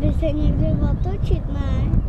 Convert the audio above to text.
by se někde otočit, ne?